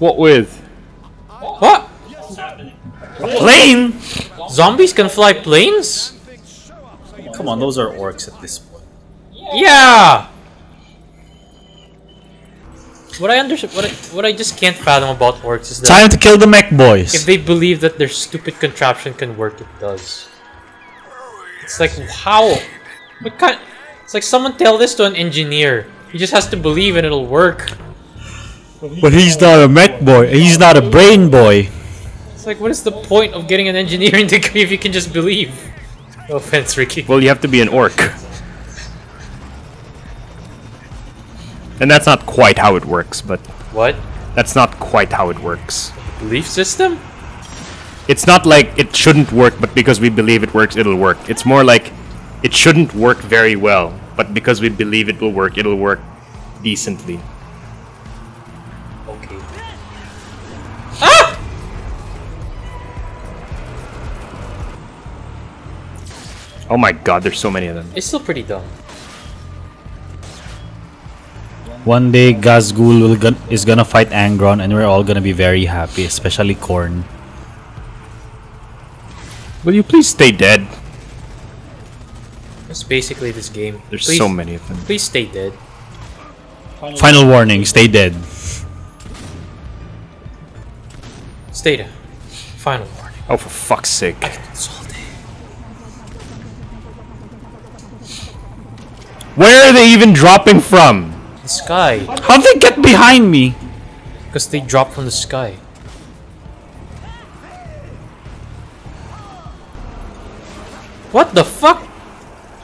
What with? What? Plane? Zombies can fly planes? Come on, those are orcs at this point. Yeah. What I understand, what I, what I just can't fathom about orcs is that Time to kill the mech boys. if they believe that their stupid contraption can work, it does. It's like how? What kind? It's like someone tell this to an engineer. He just has to believe and it'll work. But he's not a mech boy. He's not a brain boy. It's like what is the point of getting an engineering degree if you can just believe? No offense, Ricky. Well, you have to be an orc. And that's not quite how it works, but What? that's not quite how it works. Belief system? It's not like it shouldn't work, but because we believe it works, it'll work. It's more like it shouldn't work very well, but because we believe it will work, it'll work decently. Oh my god, there's so many of them. It's still pretty dumb. One day, Ghazghkull will gon- is gonna fight Angron, and we're all gonna be very happy, especially Khorne. Will you please stay dead? That's basically this game. There's please, so many of them. Please stay dead. Final warning: stay dead. Stay dead. Final warning. Oh, for fuck's sake. Where are they even dropping from? The sky. How'd they get behind me? Because they drop from the sky. What the fuck?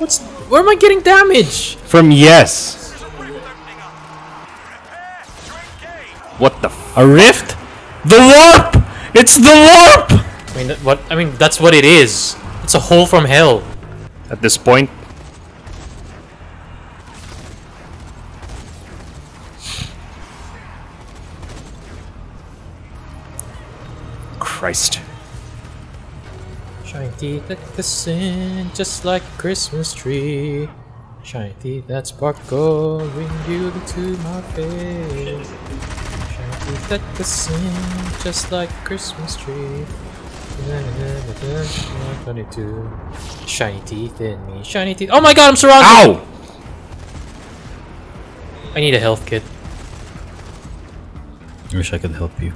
What's where am I getting damage? From yes. What the f- A rift? The warp! It's the warp! I mean, what? I mean, that's what it is. It's a hole from hell. At this point, Christ. Shiny teeth that glisten just like a Christmas tree. Shiny teeth that sparkle, bring beauty to my face. Shiny teeth that glisten just like a Christmas tree. 22. Shiny teeth in me. Shiny teeth. Oh my god, I'm surrounded! Ow! I need a health kit. I wish I could help you.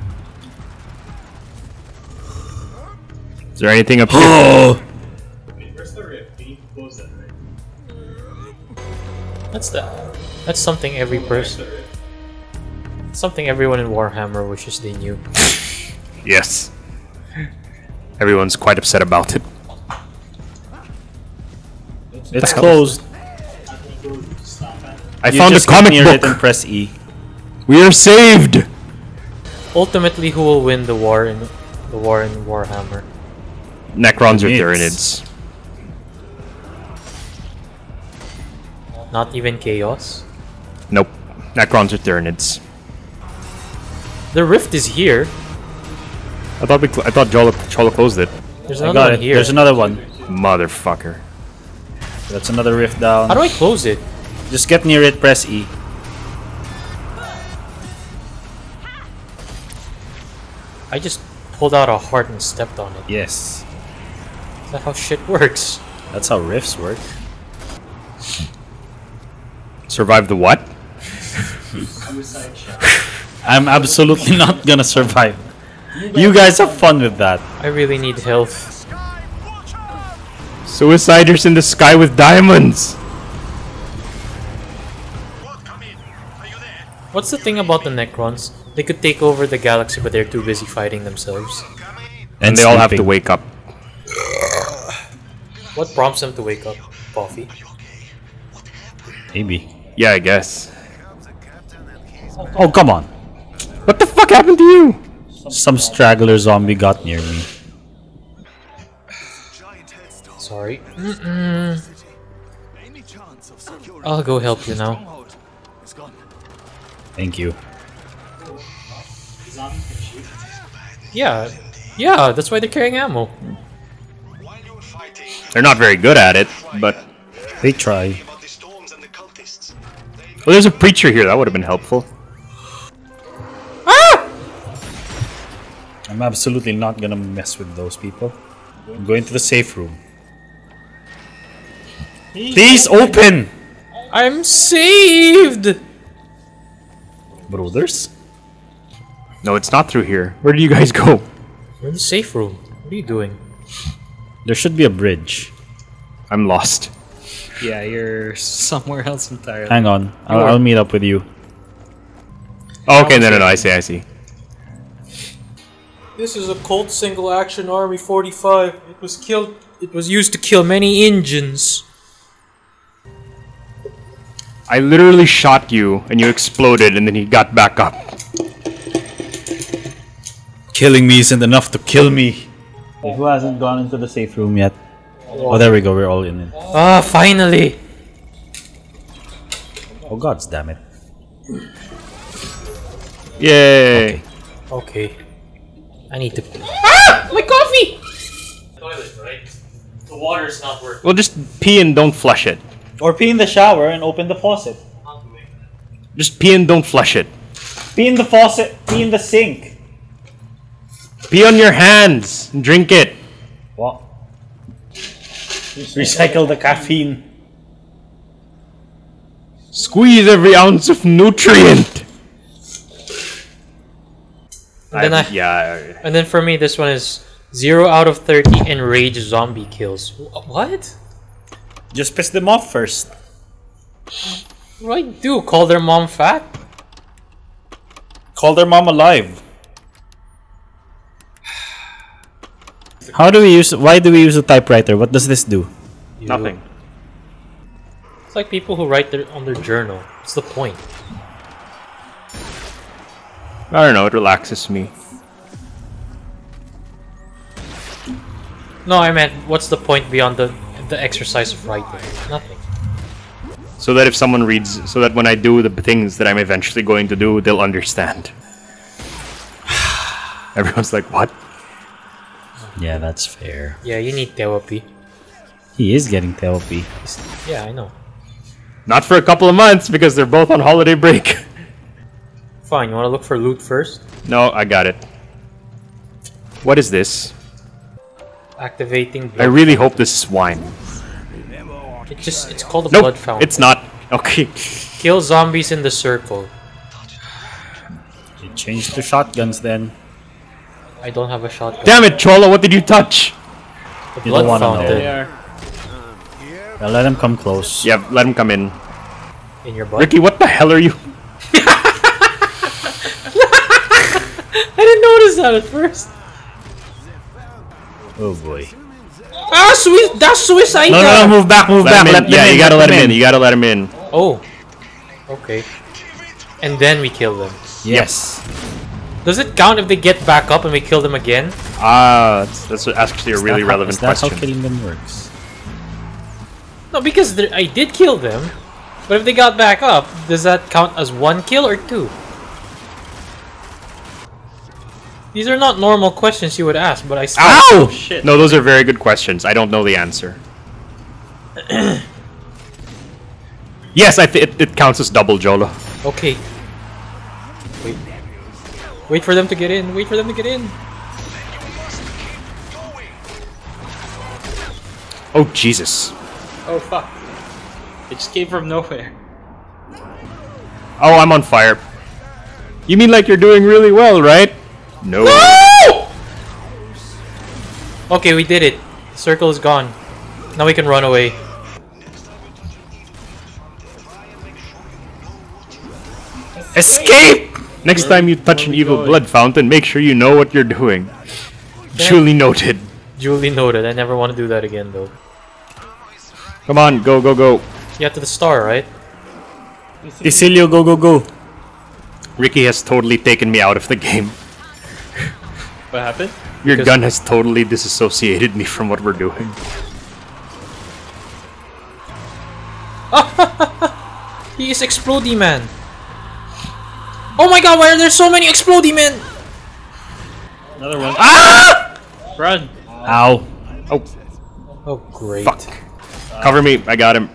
Is there anything up here? Oh! That's the. That's something every person. Something everyone in Warhammer wishes they knew. yes. Everyone's quite upset about it. It's closed. I You found a just get comic near it and press E. We are saved. Ultimately, who will win the war in the war in Warhammer? Necrons or Tyranids. Tyranids. Not even Chaos. Nope. Necrons or Tyranids. The rift is here. I thought we cl- I thought Chola, Chola closed it. There's another one it. here. There's another one. Motherfucker. That's another rift down. How do I close it? Just get near it, press E. I just pulled out a heart and stepped on it. Yes. Is that how shit works? That's how rifts work. Survive the what? I'm absolutely not gonna survive. You guys have fun with that. I really need health. Suiciders in the sky with diamonds. What's the thing about the Necrons? They could take over the galaxy, but they're too busy fighting themselves. And they all have to wake up. What prompts them to wake up, Coffee? Maybe. Yeah, I guess. Oh, come on. What the fuck happened to you? Some straggler zombie got near me. Sorry. Mm-mm. I'll go help you now. Thank you. Yeah, yeah, that's why they're carrying ammo. They're not very good at it, but They try. well, there's a preacher here. That would have been helpful. Ah! I'm absolutely not gonna mess with those people. I'm going to the safe room. Please open! I'm saved! Brothers? No, it's not through here. Where do you guys go? We're in the safe room. What are you doing? There should be a bridge. I'm lost. Yeah, you're somewhere else entirely. Hang on. I'll, I'll meet up with you. Oh, okay, no, no, no. I see, I see. This is a Colt Single Action Army 45. It was killed. It was used to kill many Indians. I literally shot you, and you exploded, and then he got back up. Killing me isn't enough to kill me. Who hasn't gone into the safe room yet? Oh, there we go. We're all in it. Ah, finally! Oh, gods damn it. Yay! Okay. I need to. Ah! My coffee! Toilet, right? The water's not working. Well, just pee and don't flush it. Or pee in the shower and open the faucet. Just pee and don't flush it. Pee in the faucet. Pee in the sink. Pee on your hands and drink it. What? Recycle the caffeine. Squeeze every ounce of nutrient. And then I, yeah. and then for me, this one is zero out of thirty enraged zombie kills. What? Just piss them off first. What do I do? Call their mom fat? Call their mom alive. How do we use? Why do we use a typewriter? What does this do? You- Nothing. It's like people who write their, on their journal. What's the point? I don't know. It relaxes me. No, I meant, what's the point beyond the the exercise of writing? Nothing. So that if someone reads, so that when I do the things that I'm eventually going to do, they'll understand. Everyone's like, what? Yeah, that's fair. Yeah, you need therapy. He is getting therapy. Yeah, I know. Not for a couple of months because they're both on holiday break. Fine, you want to look for loot first? no, I got it. What is this? Activating I blood. really hope this is wine. It just, it's called a Nope, blood fountain. it's not. Okay. Kill zombies in the circle. You changed to shotguns then. I don't have a shotgun. Damn it, Cholo, what did you touch? The You blood don't wanna know. fountain There. Well, let him come close. Yeah, let him come in. in your butt. Ricky, what the hell are you? I didn't notice that at first. Oh boy. Ah, sui- that's suicide! No, no, no, move back, move Let back. Let yeah, them you gotta let him in. them You gotta let him in. Oh. Okay. And then we kill them. Yes. Does it count if they get back up and we kill them again? Ah, that's, that's actually a really Is that how- relevant is that how killing them works? No, because I did kill them. But if they got back up, does that count as one kill or two? These are not normal questions you would ask, but I still. Ow! shit. No, those are very good questions. I don't know the answer. yes, I think it, it counts as double, Jolo. Okay. Wait. For them to get in. Wait for them to get in. Oh, Jesus. Oh fuck. It just came from nowhere. Oh, I'm on fire. You mean like you're doing really well, right? No. Okay, we did it. The circle is gone. Now we can run away. Escape! Next time you touch an evil blood fountain, make sure you know what you're doing. Duly noted. Duly noted. I never want to do that again, though. Come on, go, go, go. You have to the star, right? Isilio, go, go, go. Ricky has totally taken me out of the game. What happened? Your Because- gun has totally disassociated me from what we're doing. He is Explodey Man. Oh my god, why are there so many Explodey Men? Another one. Ah! Run. Ow. Oh, Oh, great. fuck. Cover me. I got him.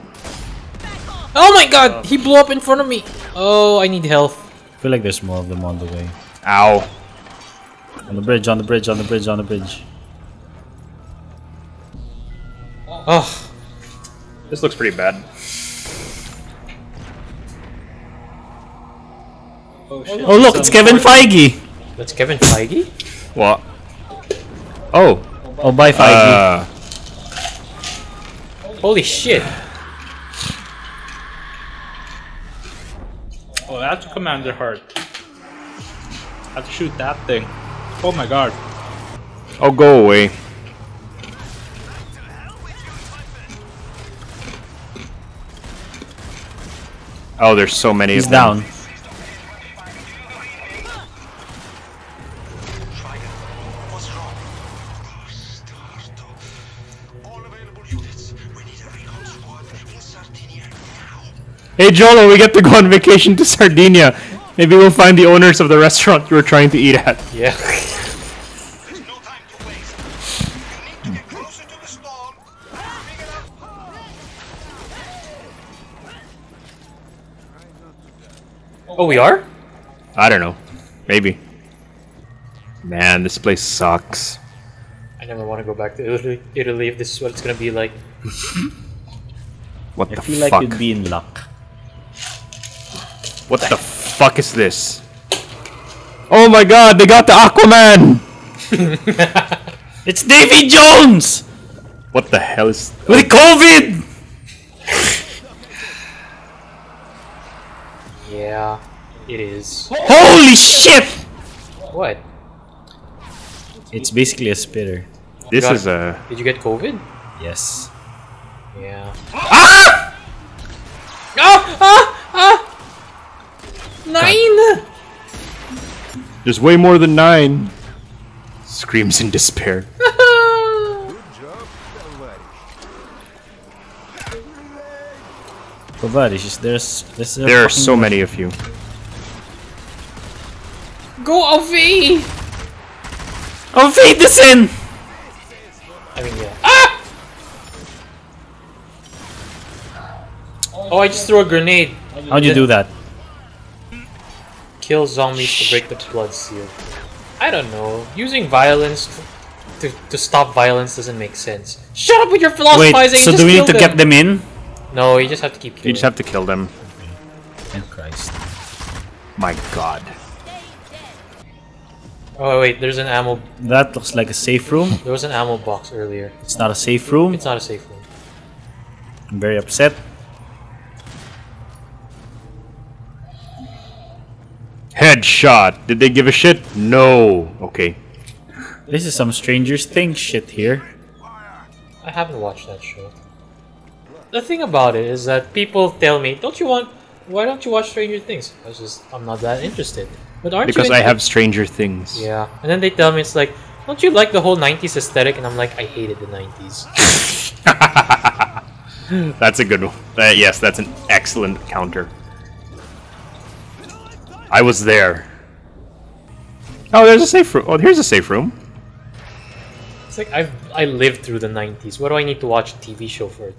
Oh my god, he blew up in front of me. Oh, I need health. I feel like there's more of them on the way. Ow. On the bridge, on the bridge, on the bridge, on the bridge. Oh, This looks pretty bad. Oh shit. Oh look, it's Kevin Feige! that's Kevin Feige? What? Oh. Oh, bye Feige. Uh, Holy shit. Oh, that's Commander Heart. I have to shoot that thing. Oh my god. oh, go away. Oh, there's so many He's of them. down. Hey Jolo, we get to go on vacation to Sardinia. Maybe we'll find the owners of the restaurant you were trying to eat at. Yeah. There's no time to waste. You need to get closer to the storm. Oh, we are? I don't know. Maybe. Man, this place sucks. I never want to go back to Italy, Italy if this is what it's gonna be like. What I the feel like you'd be in luck. What the fuck is this? Oh my god, they got the Aquaman! It's Davy Jones! What the hell is... With COVID! Yeah, it is. Holy shit! What? It's basically a spitter. This God. is a... Did you get COVID? Yes. Yeah. Ah! Ah! Ah! Ah! There's way more than nine. Screams in despair. Kovadish, there's, there's a There are so many of you. Go away! Feed this in! I mean, yeah. Ah! Oh, I just threw a grenade. How'd you do that? Kill zombies to break the blood seal. I don't know. Using violence to, to stop violence doesn't make sense. Shut up with your philosophizing! Wait, so do we need to them. get them in? No, you just have to keep killing. You just have to kill them. Oh, Christ. My god. Oh wait, there's an ammo. That looks like a safe room. There was an ammo box earlier. It's not a safe room. It's not a safe room. I'm very upset. Headshot. Did they give a shit? No. Okay. This is some Stranger Things shit here. I haven't watched that show. The thing about it is that people tell me, "Don't you want? Why don't you watch Stranger Things?" I was just, I'm not that interested. But aren't Because you? I have Stranger Things. Yeah, and then they tell me it's like, "Don't you like the whole '90s aesthetic?" And I'm like, I hated the '90s. That's a good one. Uh, yes, that's an excellent counter. I was there. Oh, there's a safe room. Oh, here's a safe room. It's like I've I lived through the '90s. What do I need to watch a TV show for it?